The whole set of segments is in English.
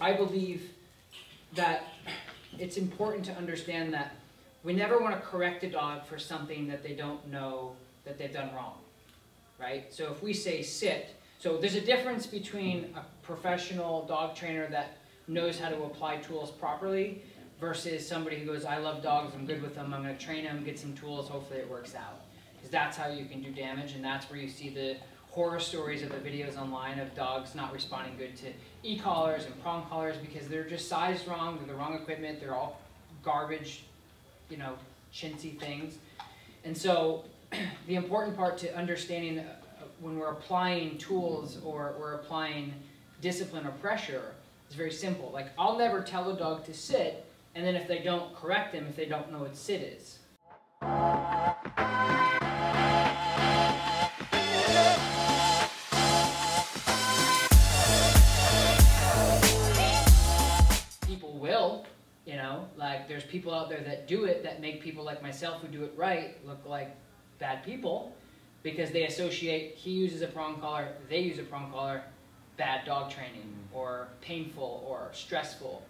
I believe that it's important to understand that we never want to correct a dog for something that they don't know that they've done wrong, right? So if we say sit, so there's a difference between a professional dog trainer that knows how to apply tools properly versus somebody who goes, I love dogs, I'm good with them, I'm going to train them, get some tools, hopefully it works out. Because that's how you can do damage, and that's where you see the horror stories of the videos online of dogs not responding good to e-collars and prong collars because they're just sized wrong, they're the wrong equipment, they're all garbage, you know, chintzy things. And so the important part to understanding uh, when we're applying tools or we're applying discipline or pressure is very simple. Like I'll never tell a dog to sit and then if they don't correct them, if they don't know what sit is. People out there that do it that make people like myself who do it right look like bad people because they associate he uses a prong collar, they use a prong collar, bad dog training or painful or stressful.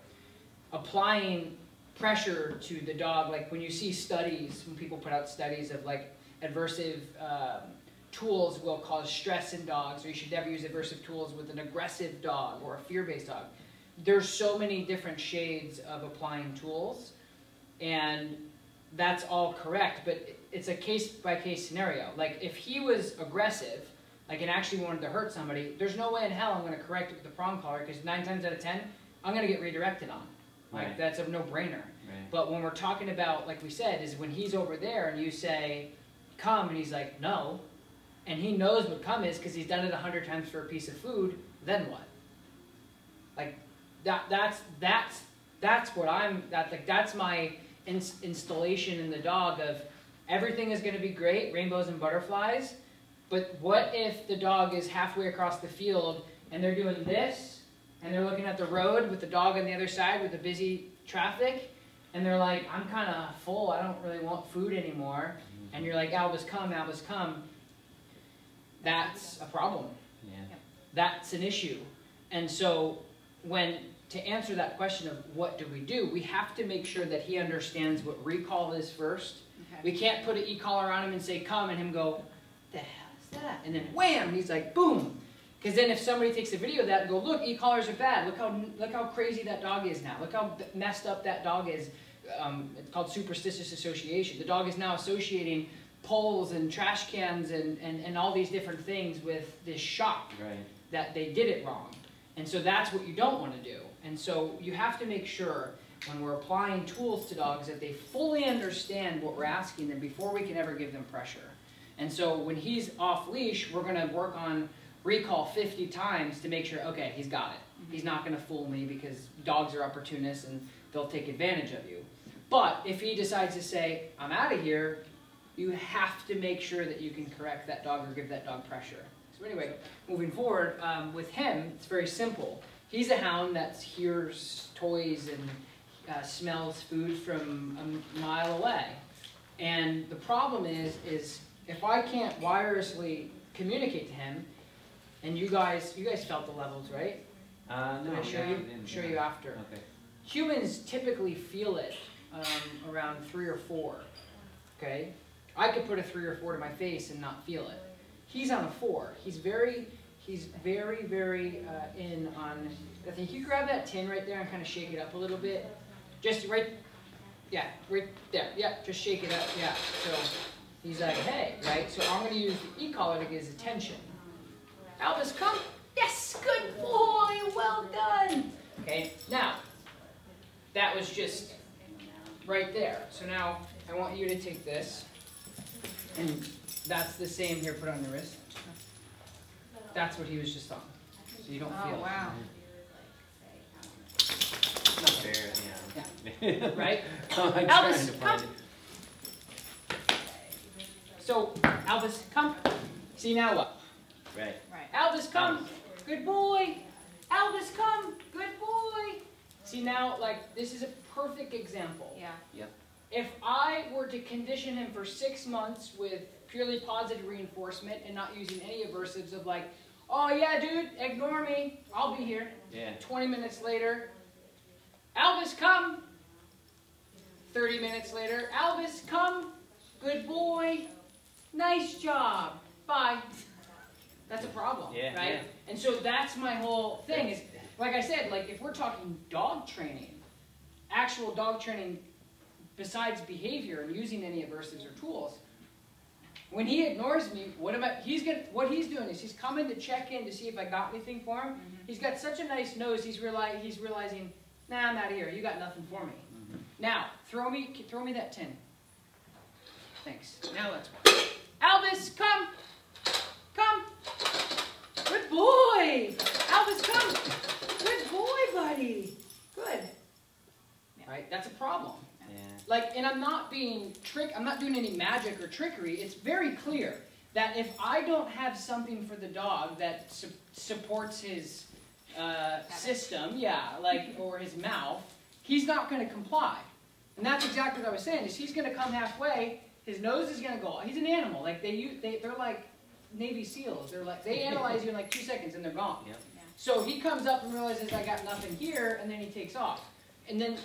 Applying pressure to the dog, like when you see studies, when people put out studies of like adversive um, tools will cause stress in dogs, or you should never use aversive tools with an aggressive dog or a fear-based dog. There's so many different shades of applying tools, and that's all correct, but it's a case-by-case scenario. Like if he was aggressive, like and actually wanted to hurt somebody, there's no way in hell I'm going to correct it with the prong collar because nine times out of ten, I'm going to get redirected on. Like Right. that's a no-brainer. Right. But when we're talking about, like we said, is when he's over there and you say, come, and he's like, no, and he knows what come is because he's done it a hundred times for a piece of food, then what? Like, that, that's, that's, that's what I'm, that, like, that's my ins- installation in the dog of everything is going to be great, rainbows and butterflies, but what if the dog is halfway across the field and they're doing this, and they're looking at the road with the dog on the other side with the busy traffic, and they're like, I'm kind of full, I don't really want food anymore. And you're like, Albus, come, Albus, come. That's a problem. Yeah. That's an issue. And so, when to answer that question of what do we do, we have to make sure that he understands what recall is first. Okay. We can't put an e-collar on him and say, come, and him go, the hell is that? And then wham, he's like, boom. Because then if somebody takes a video of that and go, look, e-collars are bad. Look how, look how crazy that dog is now. Look how messed up that dog is. Um, it's called superstitious association. The dog is now associating poles and trash cans and, and, and all these different things with this shock Right. that they did it wrong. And so that's what you don't want to do. And so you have to make sure when we're applying tools to dogs that they fully understand what we're asking them before we can ever give them pressure. And so when he's off leash, we're going to work on recall 50 times to make sure, okay, he's got it. He's not going to fool me because dogs are opportunists and they'll take advantage of you. But if he decides to say, I'm out of here, you have to make sure that you can correct that dog or give that dog pressure. So anyway, moving forward, um, with him, it's very simple. He's a hound that hears toys and uh, smells food from a mile away. And the problem is, is if I can't wirelessly communicate to him, and you guys, you guys felt the levels, right? Uh, Did no, I show yeah, you? Show you after. Okay. Humans typically feel it um, around three or four. Okay, I could put a three or four to my face and not feel it. He's on a four. He's very, he's very, very uh, in on. I think you grab that tin right there and kind of shake it up a little bit. Just right, yeah, right there. Yeah, just shake it up. Yeah. So he's like, hey, right. So I'm going to use the e-collar to get his attention. Albus, come. Yes, good boy. Well done. Okay, now that was just right there. So now I want you to take this, and that's the same here. Put on your wrist. That's what he was just on. So you don't oh, feel Oh, wow. it. Nothing. Fair, yeah. Right? I'm trying to come. it. So Albus, come. See now what? Right. Right. Albus, come. Good boy. Albus, come. Good boy. See now, like this is a perfect example. Yeah. Yep. If I were to condition him for six months with purely positive reinforcement and not using any aversives of like, Oh yeah, dude, ignore me. I'll be here. Yeah. 20 minutes later, Albus, come. 30 minutes later, Albus, come. Good boy. Nice job. Bye. That's a problem, Yeah, right? yeah. And so that's my whole thing is, like I said, like if we're talking dog training, actual dog training besides behavior and using any aversives or tools, when he ignores me, what am I, he's gonna, what he's doing is he's coming to check in to see if I got anything for him. He's got such a nice nose, he's reali- he's realizing, nah, I'm out of here, you got nothing for me. Mhm. Now, throw me, throw me that tin. Thanks. Now let's watch. Albus, come! Come! Good boy! Albus, come! Good boy, buddy! Good. Right, that's a problem. Yeah. Like, and I'm not being trick, I'm not doing any magic or trickery. It's very clear that if I don't have something for the dog that su- supports his uh, system, yeah, like, or his mouth, he's not going to comply. And that's exactly what I was saying. Is he's going to come halfway, his nose is going to go. He's an animal. Like they, use, they, they're like Navy SEALs. They're like they analyze you in like two seconds and they're gone. Yep. So he comes up and realizes I got nothing here, and then he takes off. And then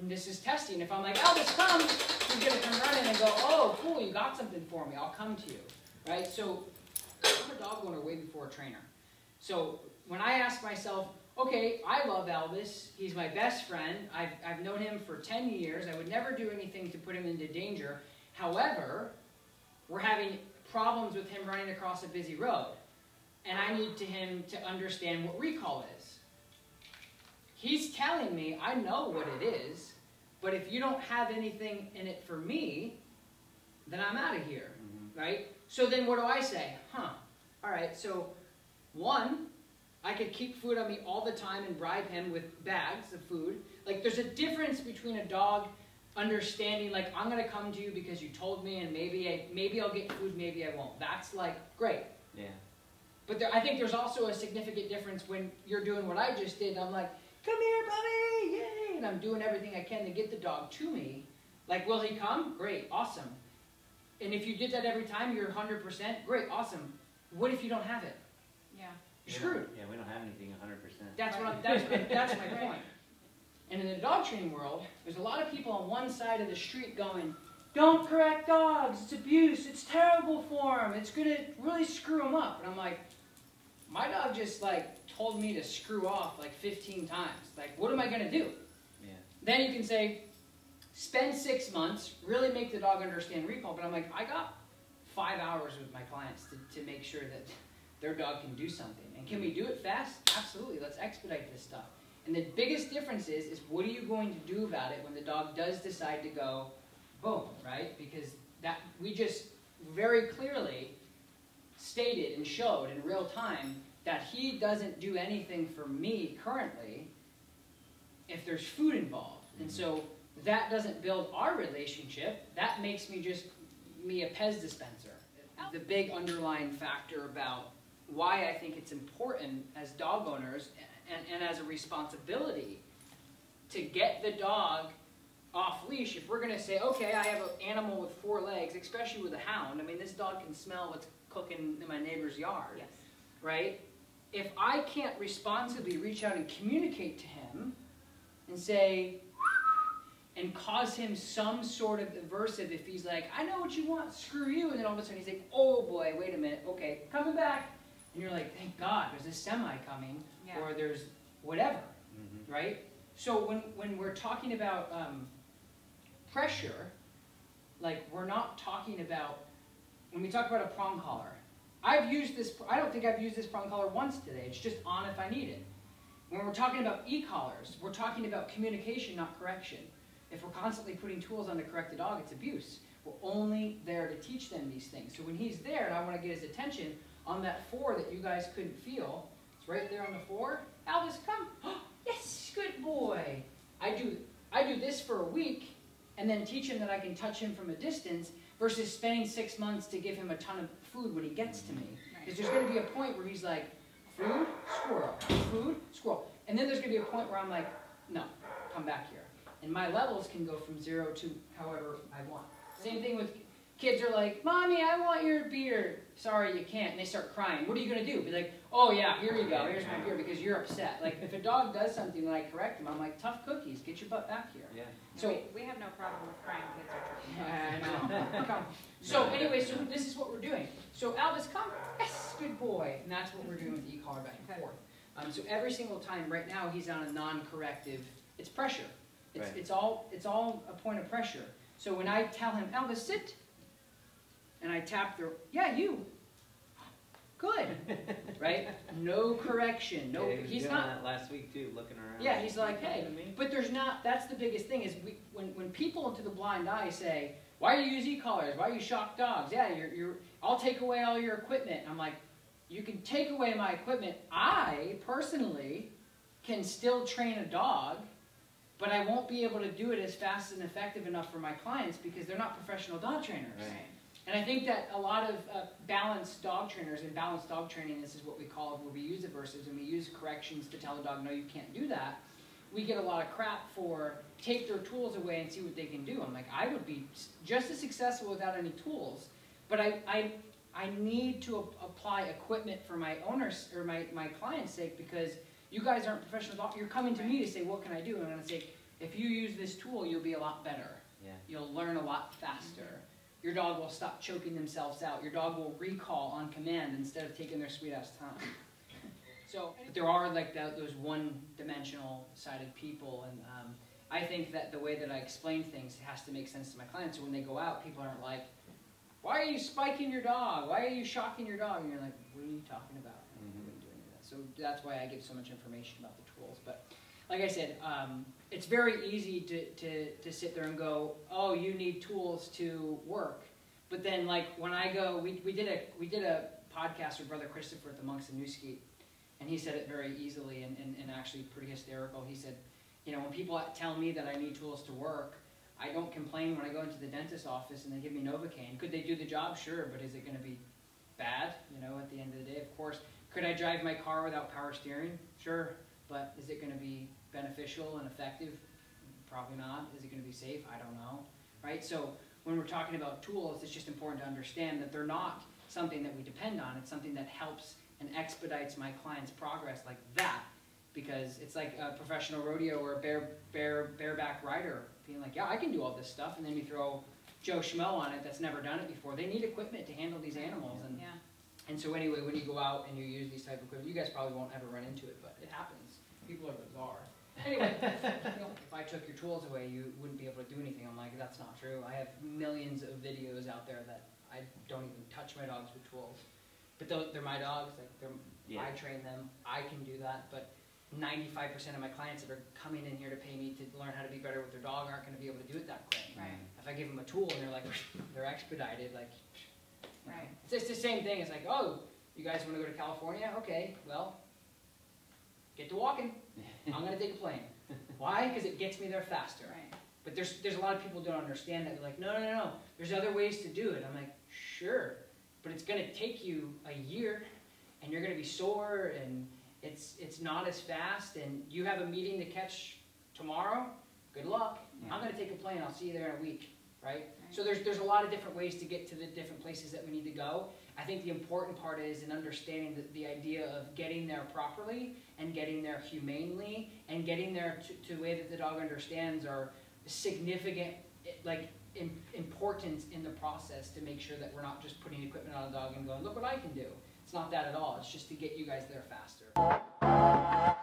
and this is testing. If I'm like, oh, Elvis, come, he's gonna come running and go, oh, cool, you got something for me. I'll come to you, right? So I'm a dog owner way before a trainer. So when I ask myself, okay, I love Elvis. He's my best friend. I've, I've known him for 10 years. I would never do anything to put him into danger. However, we're having problems with him running across a busy road. And I need to him to understand what recall is. He's telling me, I know what it is, but if you don't have anything in it for me, then I'm out of here, Mhm. right? So then what do I say? Huh, all right, so one, I could keep food on me all the time and bribe him with bags of food. Like there's a difference between a dog understanding like I'm gonna come to you because you told me and maybe I maybe I'll get food, maybe I won't. That's like great. Yeah. But there, I think there's also a significant difference when you're doing what I just did. I'm like, come here, buddy, yay! And I'm doing everything I can to get the dog to me. Like, will he come? Great, awesome. And if you did that every time, you're 100%, great, awesome. What if you don't have it? Yeah. You're screwed. Yeah, we don't have anything hundred percent. That's what I'm, that's, that's my point. And in the dog training world, there's a lot of people on one side of the street going, don't correct dogs, it's abuse, it's terrible for them, it's gonna really screw them up. And I'm like, my dog just like told me to screw off like 15 times. Like, what am I gonna do? Yeah. Then you can say, spend six months, really make the dog understand recall. But I'm like, I got five hours with my clients to, to make sure that their dog can do something. And can we do it fast? Absolutely. Let's expedite this stuff. And the biggest difference is, is what are you going to do about it when the dog does decide to go, boom, right? Because that we just very clearly stated and showed in real time that he doesn't do anything for me currently if there's food involved. And mm-hmm. so that doesn't build our relationship. That makes me just me a Pez dispenser. Oh. The big underlying factor about why I think it's important as dog owners and, and as a responsibility to get the dog off leash. If we're going to say, okay, I have an animal with four legs, especially with a hound. I mean, this dog can smell what's cooking in my neighbor's yard Yes. right? If I can't responsibly reach out and communicate to him and say, and cause him some sort of aversive if he's like, I know what you want, screw you, and then all of a sudden he's like, oh boy, wait a minute, okay, coming back. And you're like, thank God, there's a semi coming, Yeah. or there's whatever, Mhm. right? So when, when we're talking about um, pressure, like we're not talking about, when we talk about a prong collar, I've used this, I don't think I've used this prong collar once today, it's just on if I need it. When we're talking about e-collars, we're talking about communication, not correction. If we're constantly putting tools on to correct dog, it's abuse. We're only there to teach them these things. So when he's there and I want to get his attention on that four that you guys couldn't feel, it's right there on the four. Albus, come. yes, good boy. I do I do this for a week and then teach him that I can touch him from a distance versus spending six months to give him a ton of food when he gets to me. Because there's going to be a point where he's like, food, squirrel, food, squirrel. And then there's going to be a point where I'm like, no, come back here. And my levels can go from zero to however I want. Same thing with kids are like, "Mommy, I want your beer." Sorry, you can't. And they start crying. What are you gonna do? Be like, "Oh yeah, here you go. Here's my beer," because you're upset. Like if a dog does something and I correct him, I'm like, "Tough cookies. Get your butt back here." Yeah. So we, we have no problem with crying kids are I know. So anyway, so this is what we're doing. So Albus, come. Yes, good boy. And that's what we're doing with the e-collar back and forth. Um, so every single time, right now, he's on a non-corrective, it's pressure. It's, Right. it's all, it's all a point of pressure. So when I tell him, Albus, sit, and I tap the, yeah, you. Good, right? No correction, no, Yeah, he was he's doing not, that last week too, looking around. yeah, he's like, "You hey, talking to me?" but there's not, that's the biggest thing is we, when, when people into the blind eye say, why do you use e-collars? Why do you shock dogs? Yeah, you're, you're, I'll take away all your equipment. I'm like, you can take away my equipment. I personally can still train a dog, but I won't be able to do it as fast and effective enough for my clients because they're not professional dog trainers. Right. And I think that a lot of uh, balanced dog trainers and balanced dog training, this is what we call it, where we use aversives and we use corrections to tell the dog, no, you can't do that. We get a lot of crap for take their tools away and see what they can do. I'm like, I would be just as successful without any tools, but I, I, I need to ap- apply equipment for my owners or my, my clients' sake because you guys aren't professional dog. You're coming to me to say, what can I do? And I'm gonna say, if you use this tool, you'll be a lot better. Yeah. You'll learn a lot faster. Your dog will stop choking themselves out. Your dog will recall on command instead of taking their sweet ass time. So there are like tho- those one-dimensional sided people, and um, I think that the way that I explain things has to make sense to my clients. So when they go out, people aren't like, "Why are you spiking your dog? Why are you shocking your dog?" And you're like, "What are you talking about?" I wouldn't do any of that. So that's why I give so much information about the tools. But like I said, um, it's very easy to, to, to sit there and go, oh, you need tools to work. But then like when I go, we, we did a we did a podcast with Brother Christopher at the Monks of New Skete, and he said it very easily and, and, and actually pretty hysterical. He said, you know, when people tell me that I need tools to work, I don't complain when I go into the dentist's office and they give me Novocaine. Could they do the job? Sure, but is it going to be bad? You know, at the end of the day, of course. Could I drive my car without power steering? Sure, but is it going to be beneficial and effective? Probably not. Is it going to be safe? I don't know. Right? So when we're talking about tools, it's just important to understand that they're not something that we depend on. It's something that helps and expedites my client's progress like that. Because it's like a professional rodeo or a bare, bare, bareback rider being like, yeah, I can do all this stuff. And then you throw Joe Schmo on it that's never done it before. They need equipment to handle these animals. And, Yeah, and so anyway, when you go out and you use these type of equipment, you guys probably won't ever run into it, but it happens. People are bizarre. Anyway, you know, if I took your tools away, you wouldn't be able to do anything. I'm like, that's not true. I have millions of videos out there that I don't even touch my dogs with tools. But they're, they're my dogs, like they're, Yeah. I train them, I can do that, but ninety-five percent of my clients that are coming in here to pay me to learn how to be better with their dog aren't gonna be able to do it that quick. right, If I give them a tool and they're like, they're expedited, like, right. it's just the same thing, it's like, oh, you guys wanna go to California? Okay, well, get to walking, I'm gonna take a plane. Why? Cause it gets me there faster. Right, But there's, there's a lot of people who don't understand that, they're like, no, no, no, no, there's other ways to do it. I'm like, sure, but it's gonna take you a year, and you're gonna be sore, and it's, it's not as fast, and you have a meeting to catch tomorrow, good luck. I'm gonna take a plane, I'll see you there in a week, right? So there's, there's a lot of different ways to get to the different places that we need to go. I think the important part is in understanding the, the idea of getting there properly and getting there humanely and getting there to, to way that the dog understands are significant, like, im- importance in the process to make sure that we're not just putting equipment on a dog and going, look what I can do. It's not that at all, it's just to get you guys there faster.